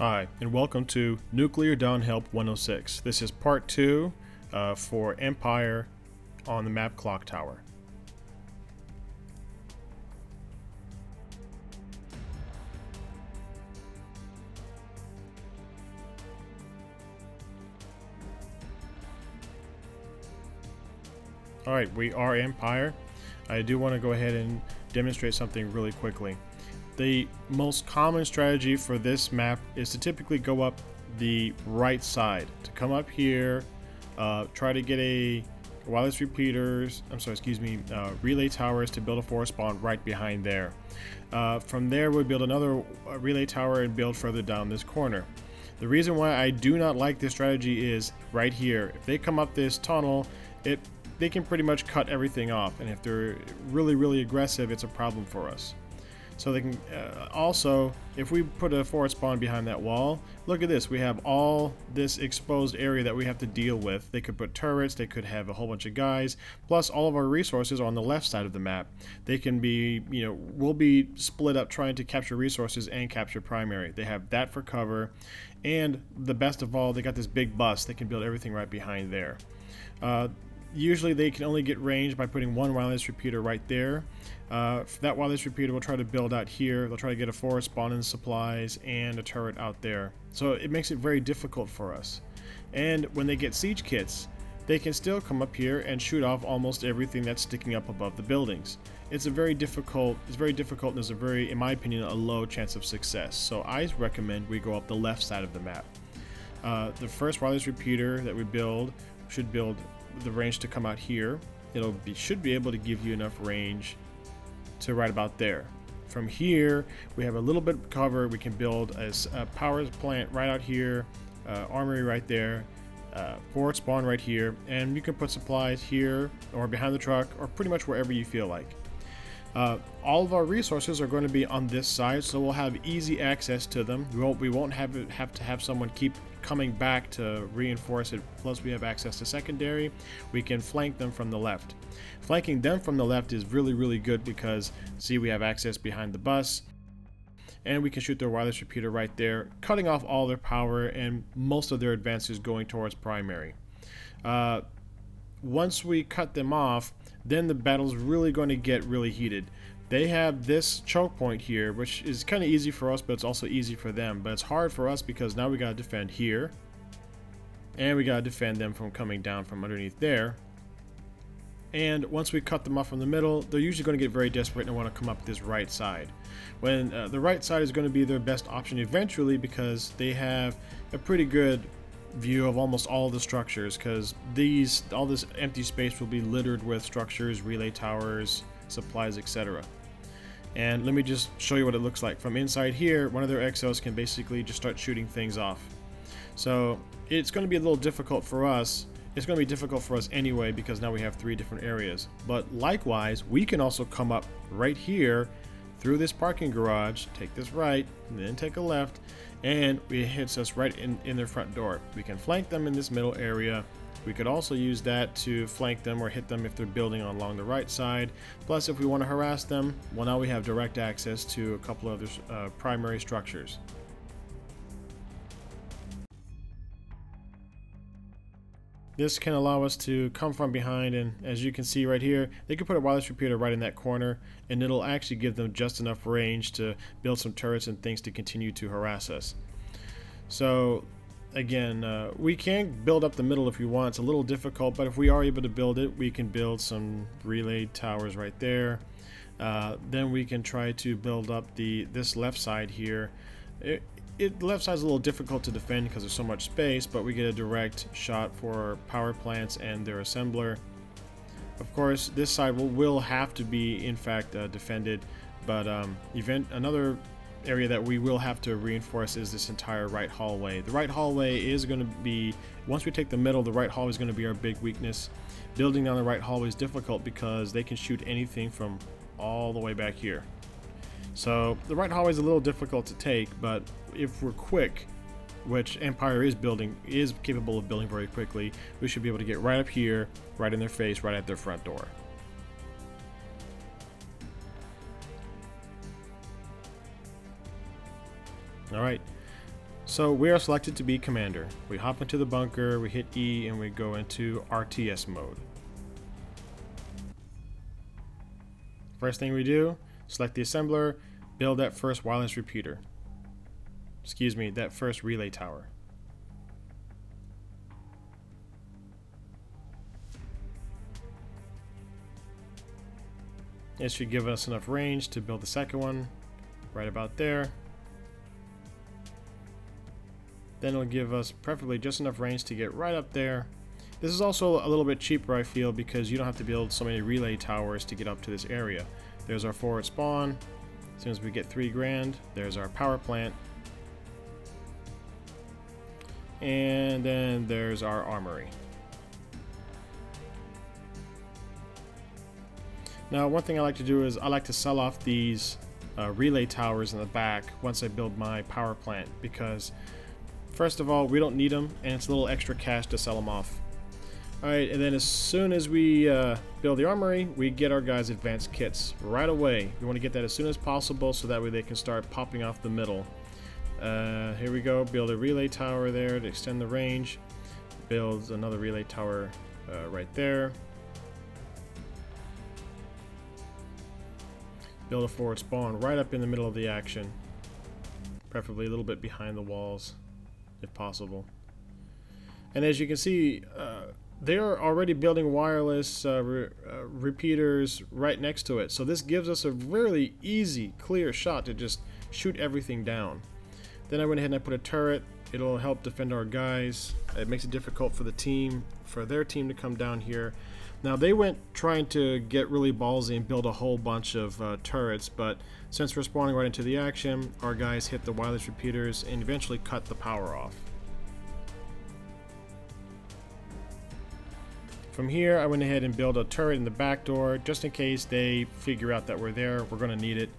Hi, and welcome to Nuclear Dawn Help 106. This is part two uh, for Empire on the map Clock Tower. Alright, we are Empire. I do want to go ahead and demonstrate something really quickly. The most common strategy for this map is to typically go up the right side. To come up here, uh, try to get a wireless repeaters, I'm sorry, excuse me, uh, relay towers to build a forward spawn right behind there. Uh, from there, we build another uh, relay tower and build further down this corner. The reason why I do not like this strategy is right here. If they come up this tunnel, it they can pretty much cut everything off. And if they're really, really aggressive, it's a problem for us. So they can uh, also, if we put a forward spawn behind that wall, look at this. We have all this exposed area that we have to deal with. They could put turrets, they could have a whole bunch of guys, plus all of our resources are on the left side of the map. They can be, you know, we'll be split up trying to capture resources and capture primary. They have that for cover, and the best of all, they got this big bus. They can build everything right behind there. Uh, usually they can only get range by putting one wireless repeater right there. Uh, that wireless repeater will try to build out here. They'll try to get a forward spawn in supplies and a turret out there. So it makes it very difficult for us. And when they get siege kits, they can still come up here and shoot off almost everything that's sticking up above the buildings. It's a very difficult, it's very difficult and there's a very, in my opinion, a low chance of success. So I recommend we go up the left side of the map. Uh, the first wireless repeater that we build should build the range to come out here. It'll be should be able to give you enough range to right about there. From here, we have a little bit of cover. We can build a, a power plant right out here, uh, armory right there, uh, forward spawn right here, and you can put supplies here or behind the truck or pretty much wherever you feel like. Uh, all of our resources are going to be on this side, so we'll have easy access to them. We won't, we won't have, have to have someone keep coming back to reinforce it. Plus, we have access to secondary. We can flank them from the left. Flanking them from the left is really, really good because, see, we have access behind the bus. And we can shoot their wireless repeater right there, cutting off all their power and most of their advances going towards primary. Uh, once we cut them off, then the battle's really going to get really heated. They have this choke point here, which is kind of easy for us, but it's also easy for them. But it's hard for us because now we got to defend here. And we got to defend them from coming down from underneath there. And once we cut them off from the middle, they're usually going to get very desperate and want to come up this right side. When uh, the right side is going to be their best option eventually because they have a pretty good view of almost all the structures because these all this empty space will be littered with structures, relay towers, supplies, etc. And let me just show you what it looks like. From inside here, one of their exos can basically just start shooting things off. So it's going to be a little difficult for us. It's going to be difficult for us anyway because now we have three different areas. But likewise, we can also come up right here through this parking garage, take this right, and then take a left, and it hits us right in, in their front door. We can flank them in this middle area. We could also use that to flank them or hit them if they're building along the right side. Plus, if we want to harass them, well, now we have direct access to a couple other uh, primary structures. This can allow us to come from behind and as you can see right here, they can put a wireless repeater right in that corner and it'll actually give them just enough range to build some turrets and things to continue to harass us. So again, uh, we can build up the middle if we want. It's a little difficult, but if we are able to build it, we can build some relay towers right there. Uh, then we can try to build up the this left side here. It, the left side is a little difficult to defend because there's so much space, but we get a direct shot for power plants and their assembler. Of course, this side will, will have to be, in fact, uh, defended, but um, event another area that we will have to reinforce is this entire right hallway. The right hallway is going to be, once we take the middle, the right hallway is going to be our big weakness. Building down the right hallway is difficult because they can shoot anything from all the way back here. So the right hallway is a little difficult to take, but if we're quick, which Empire is building, is capable of building very quickly, we should be able to get right up here, right in their face, right at their front door. All right. So we are selected to be commander. We hop into the bunker, we hit E, and we go into RTS mode. First thing we do, select the assembler, build that first wireless repeater. Excuse me, that first relay tower. It should give us enough range to build the second one, right about there. Then it'll give us preferably just enough range to get right up there. This is also a little bit cheaper I feel because you don't have to build so many relay towers to get up to this area. There's our forward spawn. As soon as we get three grand, there's our power plant. And then there's our armory. Now one thing I like to do is I like to sell off these uh, relay towers in the back once I build my power plant because first of all we don't need them and it's a little extra cash to sell them off. Alright and then as soon as we uh, build the armory we get our guys advanced kits right away. We want to get that as soon as possible so that way they can start popping off the middle. Uh, here we go build a relay tower there to extend the range. Build another relay tower uh, right there. build a forward spawn right up in the middle of the action. Preferably a little bit behind the walls, if possible. And as you can see, uh, they're already building wireless uh, re uh, repeaters right next to it. So this gives us a really easy, clear shot to just shoot everything down. Then I went ahead and I put a turret. It'll help defend our guys. It makes it difficult for the team, for their team to come down here. Now they went trying to get really ballsy and build a whole bunch of uh, turrets, but since we're spawning right into the action, our guys hit the wireless repeaters and eventually cut the power off. From here, I went ahead and built a turret in the back door, just in case they figure out that we're there, we're going to need it.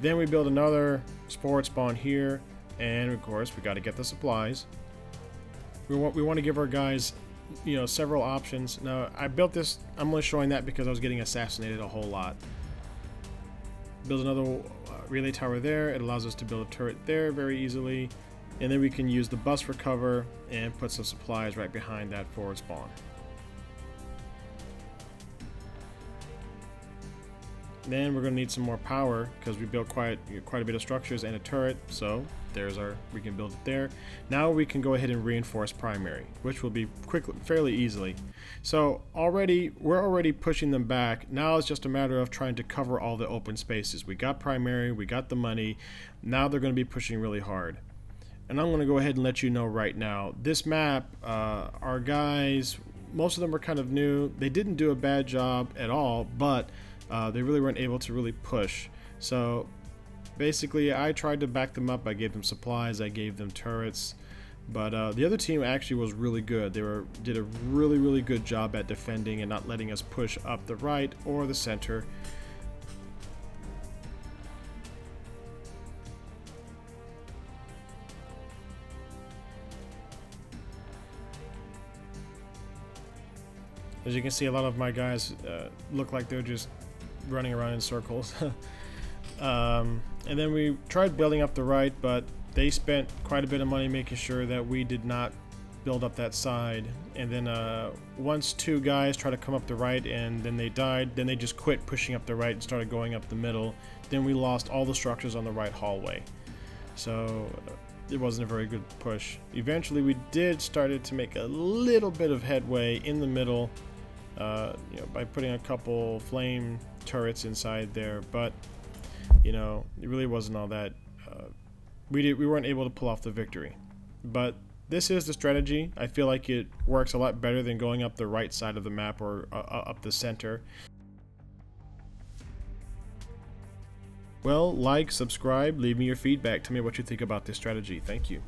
Then we build another forward spawn here, and of course, we got to get the supplies. We want, we want to give our guys you know, several options. Now, I built this, I'm only showing that because I was getting assassinated a whole lot. Build another uh, relay tower there. It allows us to build a turret there very easily. And then we can use the bus for cover and put some supplies right behind that forward spawn. Then we're going to need some more power because we built quite quite a bit of structures and a turret. So there's our we can build it there. Now we can go ahead and reinforce primary, which will be quickly fairly easily. So already we're already pushing them back. Now it's just a matter of trying to cover all the open spaces. We got primary, we got the money. Now they're going to be pushing really hard. And I'm going to go ahead and let you know right now. This map, uh, our guys, most of them were kind of new. They didn't do a bad job at all, but uh, they really weren't able to really push. So basically, I tried to back them up. I gave them supplies, I gave them turrets. But uh, the other team actually was really good. They were did a really, really good job at defending and not letting us push up the right or the center. As you can see, a lot of my guys uh, look like they're just running around in circles. um, and then we tried building up the right, but they spent quite a bit of money making sure that we did not build up that side. And then uh, once two guys tried to come up the right and then they died, then they just quit pushing up the right and started going up the middle. Then we lost all the structures on the right hallway. So uh, it wasn't a very good push. Eventually we did started to make a little bit of headway in the middle uh, you know, by putting a couple flame turrets inside there, but you know, it really wasn't all that. Uh, we did, we weren't able to pull off the victory, but this is the strategy. I feel like it works a lot better than going up the right side of the map or uh, uh up the center. Well, like, subscribe, leave me your feedback. Tell me what you think about this strategy. Thank you.